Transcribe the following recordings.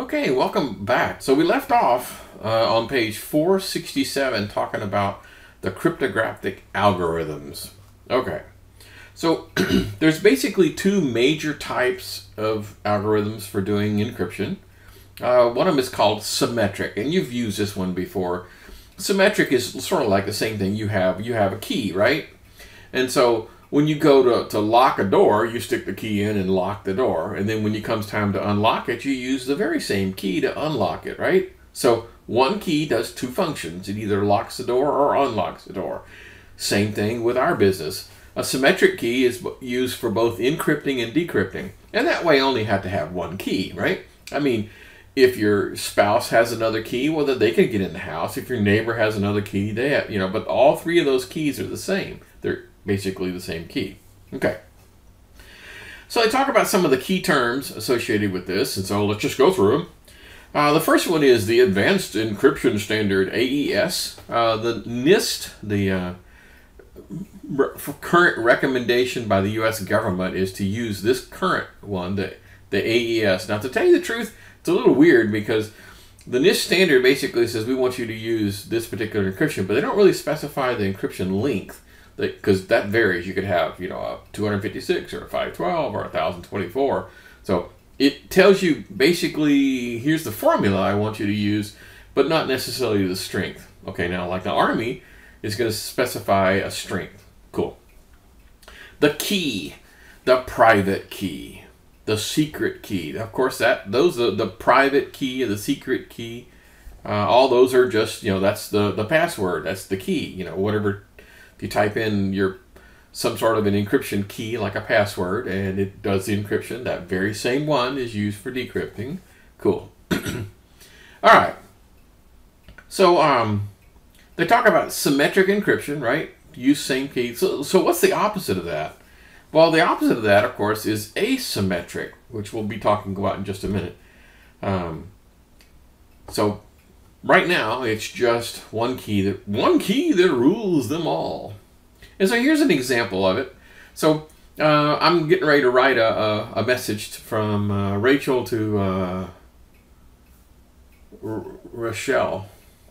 Okay, welcome back. So we left off uh, on page 467 talking about the cryptographic algorithms. Okay, so there's basically two major types of algorithms for doing encryption. Uh, one of them is called symmetric, and you've used this one before. Symmetric is sort of like the same thing. You have you have a key, right? And so when you go to, to lock a door, you stick the key in and lock the door. And then when it comes time to unlock it, you use the very same key to unlock it, right? So one key does two functions. It either locks the door or unlocks the door. Same thing with our business. A symmetric key is used for both encrypting and decrypting. And that way only have to have one key, right? I mean, if your spouse has another key, well, then they can get in the house. If your neighbor has another key, they have, you know, but all three of those keys are the same. Basically the same key. Okay. So I talk about some of the key terms associated with this, and so let's just go through them. Uh, the first one is the Advanced Encryption Standard, AES. Uh, the NIST, the uh, re current recommendation by the U.S. government is to use this current one, the, the AES. Now, to tell you the truth, it's a little weird because the NIST standard basically says we want you to use this particular encryption, but they don't really specify the encryption length because that varies. You could have, you know, a 256 or a 512 or a 1024. So it tells you basically here's the formula I want you to use, but not necessarily the strength. Okay, now like the Army is going to specify a strength. Cool. The key, the private key, the secret key. Of course, that those are the private key, and the secret key. Uh, all those are just you know that's the the password. That's the key. You know whatever if you type in your some sort of an encryption key like a password and it does the encryption, that very same one is used for decrypting. Cool. All right. So um, they talk about symmetric encryption, right? Use same key. So, so what's the opposite of that? Well, the opposite of that, of course, is asymmetric, which we'll be talking about in just a minute. Um, so Right now, it's just one key that one key that rules them all. And so here's an example of it. So uh, I'm getting ready to write a, a, a message from uh, Rachel to uh, Rochelle.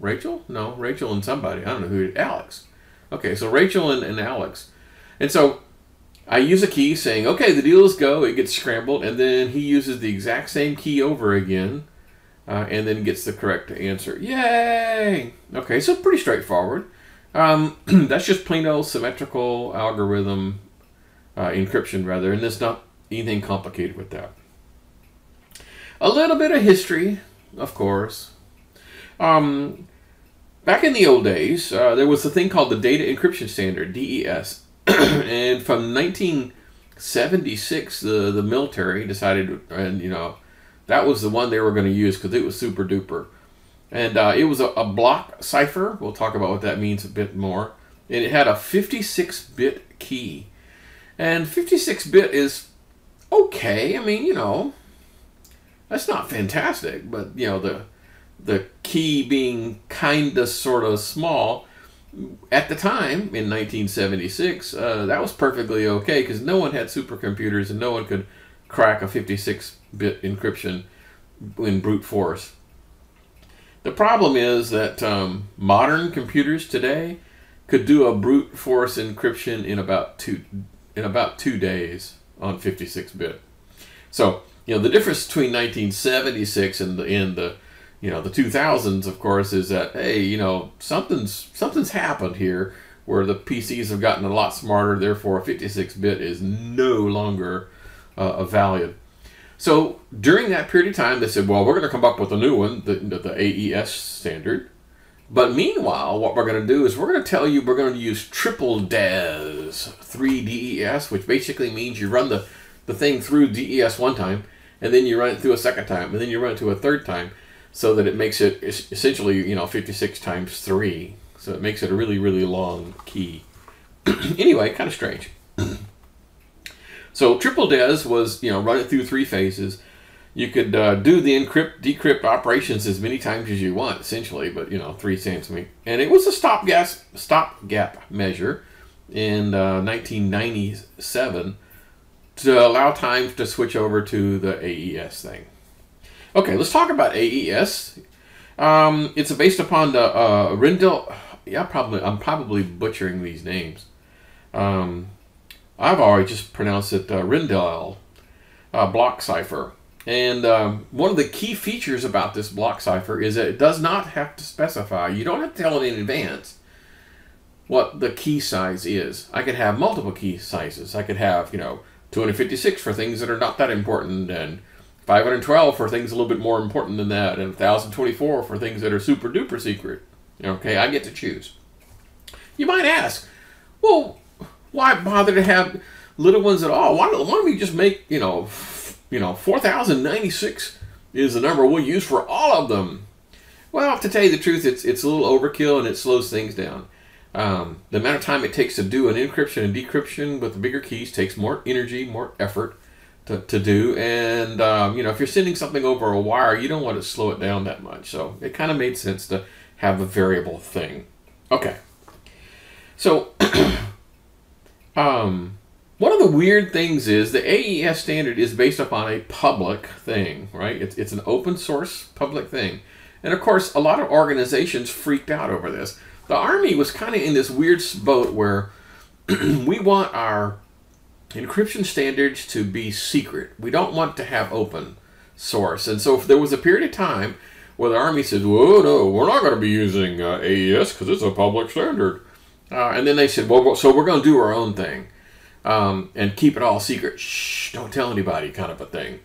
Rachel? No, Rachel and somebody. I don't know who. Alex. Okay, so Rachel and, and Alex. And so I use a key saying, okay, the deal is go. It gets scrambled. And then he uses the exact same key over again uh, and then gets the correct answer. Yay! Okay, so pretty straightforward. Um, that's just plain old symmetrical algorithm uh, encryption, rather, and there's not anything complicated with that. A little bit of history, of course. Um, back in the old days, uh, there was a thing called the Data Encryption Standard, DES, and from 1976, the the military decided, and you know that was the one they were going to use because it was super duper. And uh, it was a, a, block cipher. We'll talk about what that means a bit more. And it had a 56 bit key. And 56 bit is okay. I mean, you know, that's not fantastic, but, you know, the, the key being kind of sort of small at the time in 1976, uh, that was perfectly okay because no one had supercomputers and no one could crack a 56 bit encryption in brute force. The problem is that um, modern computers today could do a brute force encryption in about two in about two days on 56 bit. So you know the difference between 1976 and the in the you know the 2000s, of course, is that hey you know something's something's happened here where the PCs have gotten a lot smarter. Therefore, 56 bit is no longer uh, of value. So during that period of time, they said, well, we're going to come up with a new one, the, the AES standard. But meanwhile, what we're going to do is we're going to tell you we're going to use triple DES 3DES, which basically means you run the, the thing through DES one time, and then you run it through a second time, and then you run it to a third time, so that it makes it essentially, you know, 56 times 3. So it makes it a really, really long key. anyway, kind of strange. So triple DES was, you know, run it through three phases. You could uh, do the encrypt decrypt operations as many times as you want, essentially, but you know, three seems to me. And it was a stopgap stopgap measure in uh, 1997 to allow time to switch over to the AES thing. Okay, let's talk about AES. Um, it's based upon the uh, Rijndael. Yeah, probably. I'm probably butchering these names. Um, I've already just pronounced it uh, uh, block cipher. And um, one of the key features about this block cipher is that it does not have to specify. You don't have to tell it in advance what the key size is. I could have multiple key sizes. I could have, you know, 256 for things that are not that important, and 512 for things a little bit more important than that, and 1024 for things that are super duper secret. Okay, I get to choose. You might ask, well, why bother to have little ones at all? Why don't, why don't we just make, you know, you know, 4096 is the number we'll use for all of them? Well, to tell you the truth, it's, it's a little overkill and it slows things down. Um, the amount of time it takes to do an encryption and decryption with the bigger keys takes more energy, more effort to, to do. And, um, you know, if you're sending something over a wire, you don't want to slow it down that much. So it kind of made sense to have a variable thing. Okay. So, um, one of the weird things is the AES standard is based upon a public thing, right? It's, it's an open source public thing. And of course, a lot of organizations freaked out over this the Army was kind of in this weird boat where we want our encryption standards to be secret. We don't want to have open source. And so if there was a period of time where the Army said, whoa, no, we're not going to be using uh, AES because it's a public standard. Uh, and then they said, well, so we're going to do our own thing um, and keep it all secret. Shh, don't tell anybody kind of a thing.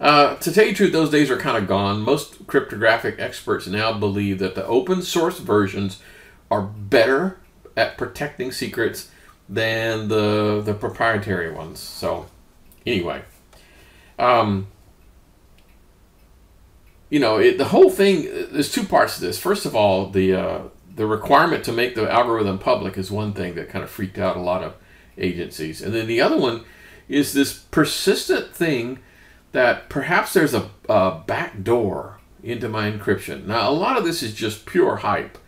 Uh, to tell you the truth, those days are kind of gone. Most cryptographic experts now believe that the open source versions are better at protecting secrets than the the proprietary ones. So anyway, um, you know, it, the whole thing. There's two parts to this. First of all, the uh, the requirement to make the algorithm public is one thing that kind of freaked out a lot of agencies, and then the other one is this persistent thing that perhaps there's a, a back door into my encryption. Now, a lot of this is just pure hype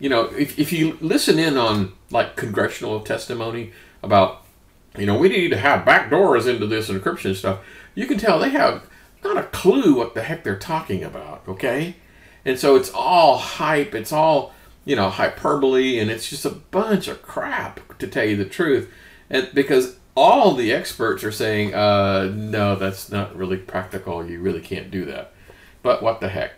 you know, if, if you listen in on like congressional testimony about, you know, we need to have backdoors into this encryption stuff, you can tell they have not a clue what the heck they're talking about, okay? And so it's all hype, it's all, you know, hyperbole, and it's just a bunch of crap, to tell you the truth. And because all the experts are saying, uh, no, that's not really practical, you really can't do that. But what the heck?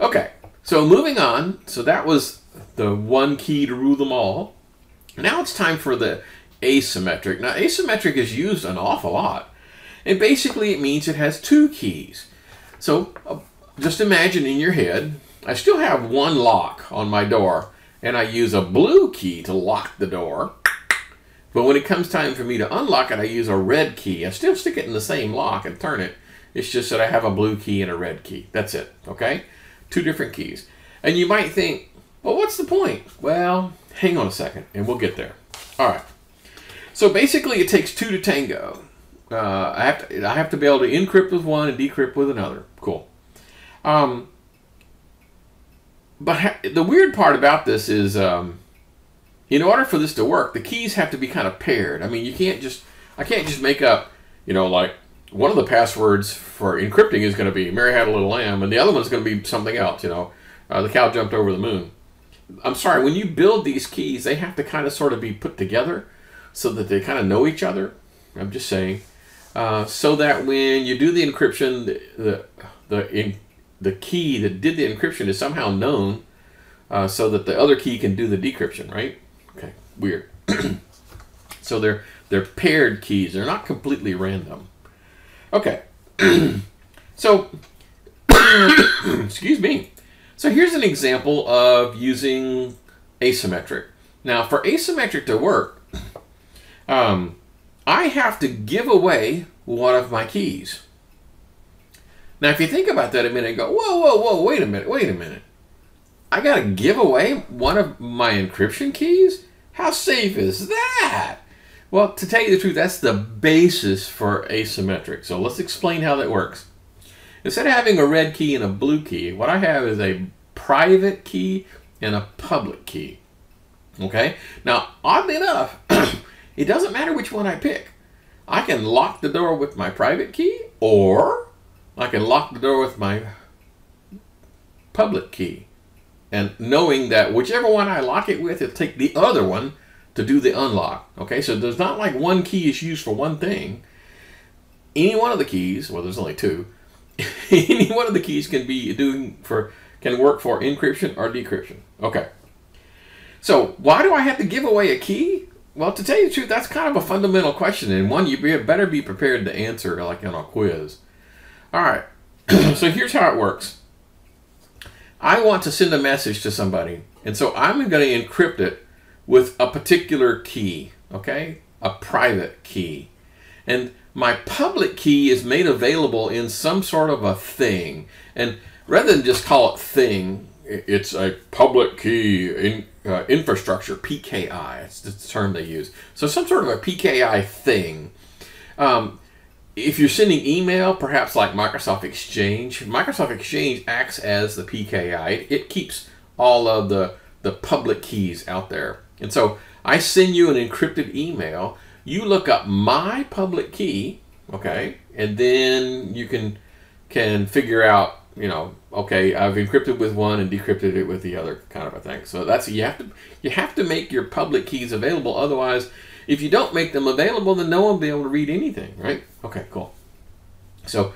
Okay, so moving on, so that was the one key to rule them all. Now it's time for the asymmetric. Now asymmetric is used an awful lot. And basically it means it has two keys. So uh, just imagine in your head, I still have one lock on my door and I use a blue key to lock the door. But when it comes time for me to unlock it, I use a red key. I still stick it in the same lock and turn it. It's just that I have a blue key and a red key. That's it, okay? two different keys. And you might think, well, what's the point? Well, hang on a second, and we'll get there. All right. So basically, it takes two to tango. Uh, I have to I have to be able to encrypt with one and decrypt with another. Cool. Um, but the weird part about this is, um, in order for this to work, the keys have to be kind of paired. I mean, you can't just I can't just make up, you know, like one of the passwords for encrypting is going to be Mary had a little lamb, and the other one's going to be something else. You know, uh, the cow jumped over the moon. I'm sorry. When you build these keys, they have to kind of sort of be put together so that they kind of know each other. I'm just saying, uh, so that when you do the encryption, the the the, the key that did the encryption is somehow known, uh, so that the other key can do the decryption. Right? Okay. Weird. so they're they're paired keys. They're not completely random. Okay. so, excuse me. So here's an example of using asymmetric. Now, for asymmetric to work, um, I have to give away one of my keys. Now, if you think about that a minute, go, whoa, whoa, whoa, wait a minute, wait a minute. I got to give away one of my encryption keys? How safe is that? Well, to tell you the truth, that's the basis for asymmetric. So let's explain how that works. Instead of having a red key and a blue key, what I have is a private key and a public key. Okay? Now, oddly enough, it doesn't matter which one I pick. I can lock the door with my private key or I can lock the door with my public key. And knowing that whichever one I lock it with, it'll take the other one to do the unlock. Okay, so there's not like one key is used for one thing. Any one of the keys, well, there's only two. any one of the keys can be doing for can work for encryption or decryption. Okay. So why do I have to give away a key? Well, to tell you the truth, that's kind of a fundamental question, and one you better be prepared to answer, like in a quiz. All right. so here's how it works. I want to send a message to somebody, and so I'm going to encrypt it with a particular key, okay? A private key. And my public key is made available in some sort of a thing. And rather than just call it thing, it's a public key in, uh, infrastructure, PKI. It's the term they use. So some sort of a PKI thing. Um, if you're sending email, perhaps like Microsoft Exchange, Microsoft Exchange acts as the PKI. It, keeps all of the, the public keys out there. And so I send you an encrypted email. You look up my public key, okay, and then you can can figure out, you know, okay, I've encrypted with one and decrypted it with the other, kind of a thing. So that's you have to you have to make your public keys available. Otherwise, if you don't make them available, then no one will be able to read anything, right? Okay, cool. So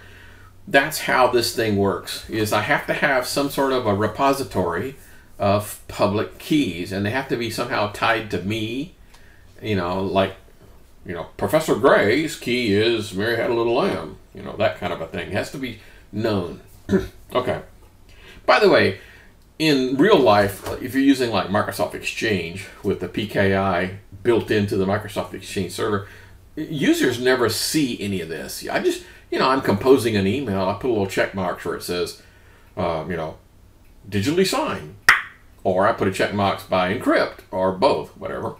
that's how this thing works. Is I have to have some sort of a repository of public keys, and they have to be somehow tied to me. You know, like you know, Professor Gray's key is Mary Had a Little Lamb. You know, that kind of a thing it has to be known. okay. By the way, in real life, if you're using like Microsoft Exchange with the PKI built into the Microsoft Exchange server, users never see any of this. I just, you know, I'm composing an email. I put a little check marks where it says, um, you know, digitally signed or I put a check box by encrypt, or both, whatever.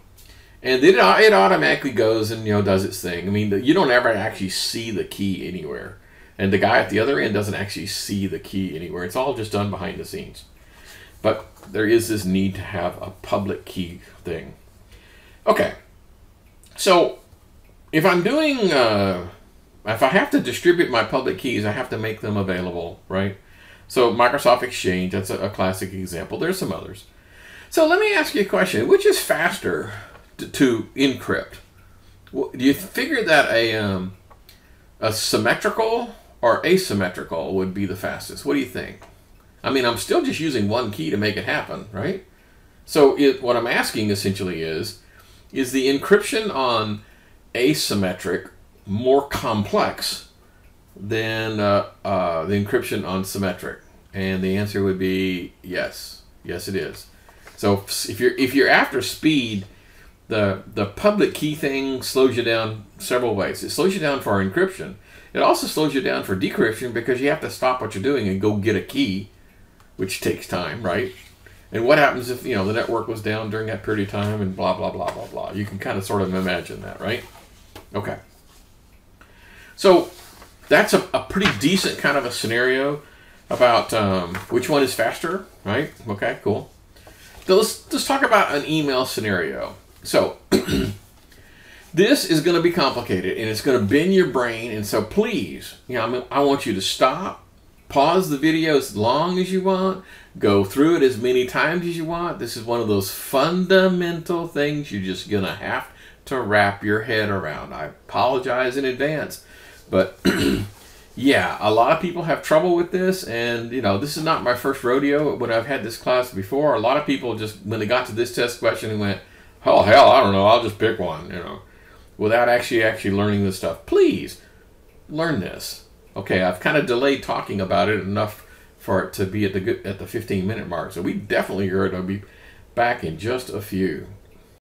And then it automatically goes and you know does its thing. I mean, you don't ever actually see the key anywhere, and the guy at the other end doesn't actually see the key anywhere. It's all just done behind the scenes. But there is this need to have a public key thing. Okay, so if I'm doing, uh, if I have to distribute my public keys, I have to make them available, right? So Microsoft Exchange, that's a, a, classic example. There's some others. So let me ask you a question. Which is faster to, to encrypt? Do you figure that a, um, a symmetrical or asymmetrical would be the fastest? What do you think? I mean, I'm still just using one key to make it happen, right? So it, what I'm asking essentially is, is the encryption on asymmetric more complex than uh, uh, the encryption on symmetric? And the answer would be yes. Yes, it is. So if you're if you're after speed, the the public key thing slows you down several ways. It slows you down for encryption. It also slows you down for decryption because you have to stop what you're doing and go get a key, which takes time, right? And what happens if you know the network was down during that period of time and blah blah blah blah blah. You can kind of sort of imagine that, right? Okay. So that's a, a pretty decent kind of a scenario about um, which one is faster, right? Okay, cool. So let's let's talk about an email scenario. So this is going to be complicated and it's going to bend your brain. And so please, you know, I, mean, I want you to stop, pause the video as long as you want, go through it as many times as you want. This is one of those fundamental things you're just going to have to wrap your head around. I apologize in advance but yeah, a lot of people have trouble with this, and you know, this is not my first rodeo. When I've had this class before, a lot of people just when they got to this test question and went, "Oh hell, I don't know, I'll just pick one," you know, without actually actually learning this stuff. Please learn this. Okay, I've kind of delayed talking about it enough for it to be at the at the 15 minute mark. So we definitely are going to be back in just a few.